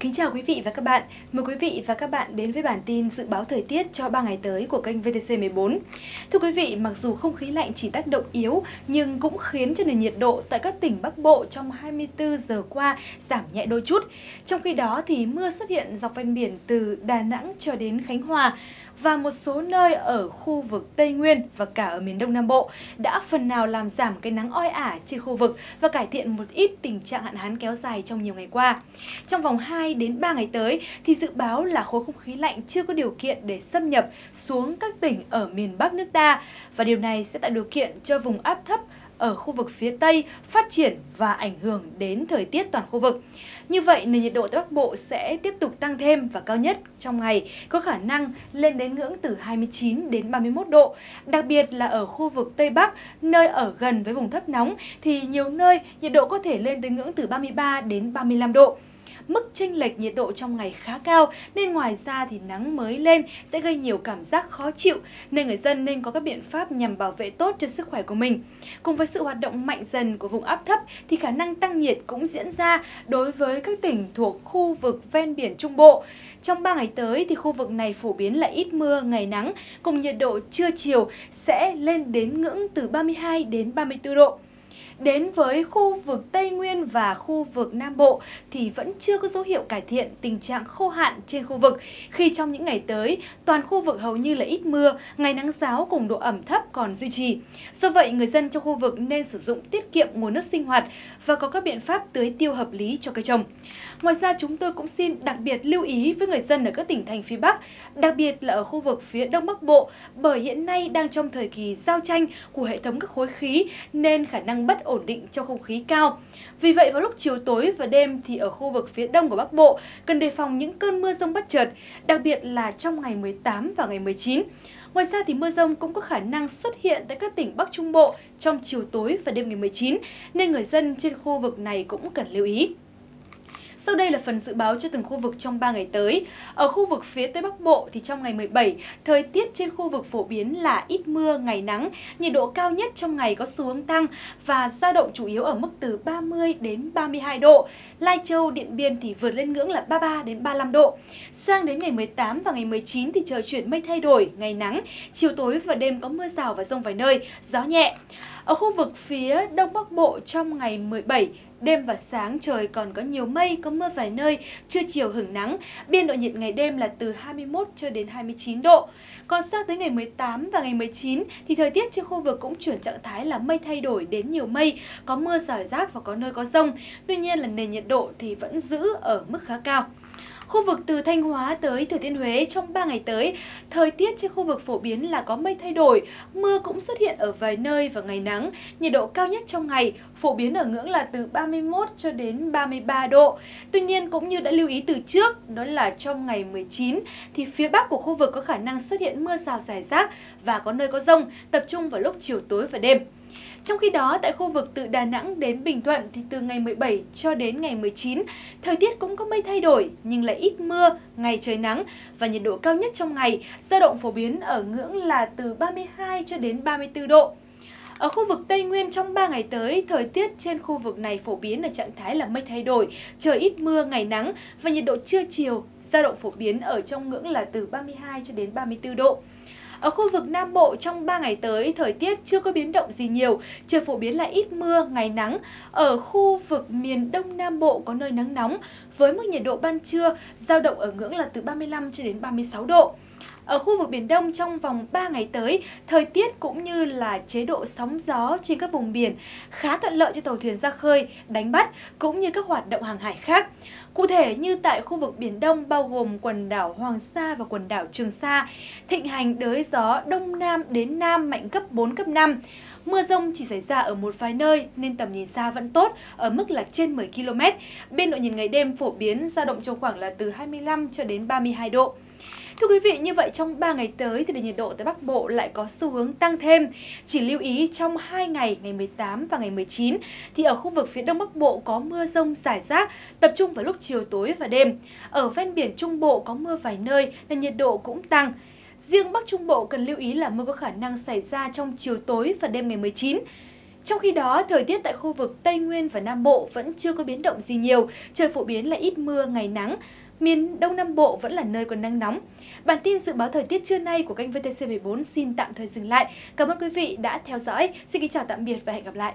kính chào quý vị và các bạn. Mời quý vị và các bạn đến với bản tin dự báo thời tiết cho 3 ngày tới của kênh VTC14. Thưa quý vị, mặc dù không khí lạnh chỉ tác động yếu nhưng cũng khiến cho nền nhiệt độ tại các tỉnh Bắc Bộ trong 24 giờ qua giảm nhẹ đôi chút. Trong khi đó thì mưa xuất hiện dọc ven biển từ Đà Nẵng cho đến Khánh Hòa và một số nơi ở khu vực Tây Nguyên và cả ở miền Đông Nam Bộ đã phần nào làm giảm cái nắng oi ả trên khu vực và cải thiện một ít tình trạng hạn hán kéo dài trong nhiều ngày qua. Trong vòng 2 đến 3 ngày tới thì dự báo là khối không khí lạnh chưa có điều kiện để xâm nhập xuống các tỉnh ở miền Bắc nước ta và điều này sẽ tạo điều kiện cho vùng áp thấp ở khu vực phía Tây phát triển và ảnh hưởng đến thời tiết toàn khu vực. Như vậy, nền nhiệt độ tại Bắc Bộ sẽ tiếp tục tăng thêm và cao nhất trong ngày có khả năng lên đến ngưỡng từ 29 đến 31 độ. Đặc biệt là ở khu vực Tây Bắc, nơi ở gần với vùng thấp nóng thì nhiều nơi nhiệt độ có thể lên tới ngưỡng từ 33 đến 35 độ mức chênh lệch nhiệt độ trong ngày khá cao nên ngoài ra thì nắng mới lên sẽ gây nhiều cảm giác khó chịu nên người dân nên có các biện pháp nhằm bảo vệ tốt cho sức khỏe của mình. Cùng với sự hoạt động mạnh dần của vùng áp thấp thì khả năng tăng nhiệt cũng diễn ra đối với các tỉnh thuộc khu vực ven biển Trung Bộ. Trong 3 ngày tới thì khu vực này phổ biến là ít mưa, ngày nắng cùng nhiệt độ trưa chiều sẽ lên đến ngưỡng từ 32 đến 34 độ. Đến với khu vực Tây Nguyên và khu vực Nam Bộ thì vẫn chưa có dấu hiệu cải thiện tình trạng khô hạn trên khu vực khi trong những ngày tới toàn khu vực hầu như là ít mưa, ngày nắng giáo cùng độ ẩm thấp còn duy trì. Do vậy, người dân trong khu vực nên sử dụng tiết kiệm nguồn nước sinh hoạt và có các biện pháp tưới tiêu hợp lý cho cây trồng. Ngoài ra, chúng tôi cũng xin đặc biệt lưu ý với người dân ở các tỉnh thành phía Bắc, đặc biệt là ở khu vực phía Đông Bắc Bộ, bởi hiện nay đang trong thời kỳ giao tranh của hệ thống các khối khí nên khả năng bất ổn định trong không khí cao. Vì vậy vào lúc chiều tối và đêm thì ở khu vực phía đông của Bắc Bộ cần đề phòng những cơn mưa rông bất chợt, đặc biệt là trong ngày 18 và ngày 19. Ngoài ra thì mưa rông cũng có khả năng xuất hiện tại các tỉnh Bắc Trung Bộ trong chiều tối và đêm ngày 19 nên người dân trên khu vực này cũng cần lưu ý. Sau đây là phần dự báo cho từng khu vực trong 3 ngày tới. Ở khu vực phía Tây Bắc Bộ thì trong ngày 17, thời tiết trên khu vực phổ biến là ít mưa, ngày nắng, nhiệt độ cao nhất trong ngày có xu hướng tăng và dao động chủ yếu ở mức từ 30 đến 32 độ. Lai Châu, Điện Biên thì vượt lên ngưỡng là 33 đến 35 độ. Sang đến ngày 18 và ngày 19 thì trời chuyển mây thay đổi, ngày nắng, chiều tối và đêm có mưa rào và rông vài nơi, gió nhẹ. Ở khu vực phía Đông Bắc Bộ trong ngày 17, Đêm và sáng trời còn có nhiều mây, có mưa vài nơi, trưa chiều hưởng nắng. Biên độ nhiệt ngày đêm là từ 21 cho đến 29 độ. Còn sang tới ngày 18 và ngày 19 thì thời tiết trên khu vực cũng chuyển trạng thái là mây thay đổi đến nhiều mây, có mưa rải rác và có nơi có rông. Tuy nhiên là nền nhiệt độ thì vẫn giữ ở mức khá cao. Khu vực từ Thanh Hóa tới Thừa Thiên Huế trong 3 ngày tới, thời tiết trên khu vực phổ biến là có mây thay đổi, mưa cũng xuất hiện ở vài nơi và ngày nắng. Nhiệt độ cao nhất trong ngày phổ biến ở ngưỡng là từ 31 cho đến 33 độ. Tuy nhiên cũng như đã lưu ý từ trước, đó là trong ngày 19 thì phía bắc của khu vực có khả năng xuất hiện mưa rào rải rác và có nơi có rông, tập trung vào lúc chiều tối và đêm. Trong khi đó, tại khu vực từ Đà Nẵng đến Bình Thuận thì từ ngày 17 cho đến ngày 19, thời tiết cũng có mây thay đổi nhưng lại ít mưa, ngày trời nắng và nhiệt độ cao nhất trong ngày dao động phổ biến ở ngưỡng là từ 32 cho đến 34 độ. Ở khu vực Tây Nguyên trong 3 ngày tới, thời tiết trên khu vực này phổ biến ở trạng thái là mây thay đổi, trời ít mưa, ngày nắng và nhiệt độ trưa chiều dao động phổ biến ở trong ngưỡng là từ 32 cho đến 34 độ. Ở khu vực Nam Bộ trong 3 ngày tới, thời tiết chưa có biến động gì nhiều, trời phổ biến là ít mưa, ngày nắng. Ở khu vực miền Đông Nam Bộ có nơi nắng nóng, với mức nhiệt độ ban trưa giao động ở ngưỡng là từ 35 cho đến 36 độ. Ở khu vực Biển Đông trong vòng 3 ngày tới, thời tiết cũng như là chế độ sóng gió trên các vùng biển khá thuận lợi cho tàu thuyền ra khơi, đánh bắt cũng như các hoạt động hàng hải khác. Cụ thể như tại khu vực Biển Đông bao gồm quần đảo Hoàng Sa và quần đảo Trường Sa, thịnh hành đới gió Đông Nam đến Nam mạnh cấp 4, cấp 5. Mưa rông chỉ xảy ra ở một vài nơi nên tầm nhìn xa vẫn tốt ở mức là trên 10 km. Biên độ nhìn ngày đêm phổ biến dao động trong khoảng là từ 25 cho đến 32 độ. Thưa quý vị, như vậy trong 3 ngày tới thì nhiệt độ tại Bắc Bộ lại có xu hướng tăng thêm. Chỉ lưu ý trong 2 ngày, ngày 18 và ngày 19 thì ở khu vực phía Đông Bắc Bộ có mưa rông rải rác, tập trung vào lúc chiều tối và đêm. Ở ven biển Trung Bộ có mưa vài nơi nên nhiệt độ cũng tăng. Riêng Bắc Trung Bộ cần lưu ý là mưa có khả năng xảy ra trong chiều tối và đêm ngày 19. Trong khi đó, thời tiết tại khu vực Tây Nguyên và Nam Bộ vẫn chưa có biến động gì nhiều, trời phổ biến là ít mưa, ngày nắng. Miền Đông Nam Bộ vẫn là nơi còn nắng nóng. Bản tin dự báo thời tiết trưa nay của kênh VTC14 xin tạm thời dừng lại. Cảm ơn quý vị đã theo dõi. Xin kính chào tạm biệt và hẹn gặp lại.